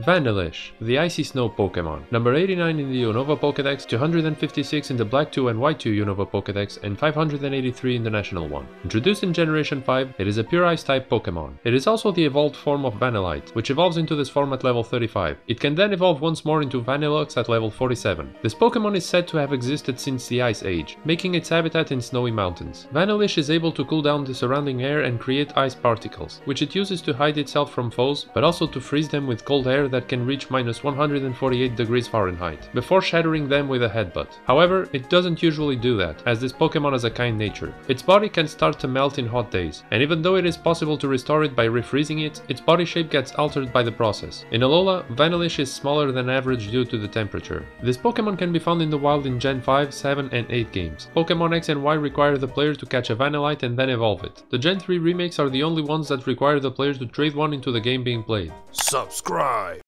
Vanillish, the Icy Snow Pokemon. Number 89 in the Unova Pokedex, 256 in the Black 2 and White 2 Unova Pokedex, and 583 in the National one. Introduced in Generation 5, it is a pure Ice type Pokemon. It is also the evolved form of Vanillite, which evolves into this form at level 35. It can then evolve once more into Vanilluxe at level 47. This Pokemon is said to have existed since the Ice Age, making its habitat in snowy mountains. Vanillish is able to cool down the surrounding air and create ice particles, which it uses to hide itself from foes, but also to freeze them with cold air that can reach minus 148 degrees Fahrenheit, before shattering them with a headbutt. However, it doesn't usually do that, as this Pokemon has a kind nature. Its body can start to melt in hot days, and even though it is possible to restore it by refreezing it, its body shape gets altered by the process. In Alola, Vanillish is smaller than average due to the temperature. This Pokemon can be found in the wild in Gen 5, 7 and 8 games. Pokemon X and Y require the player to catch a Vanillite and then evolve it. The Gen 3 remakes are the only ones that require the player to trade one into the game being played. Subscribe.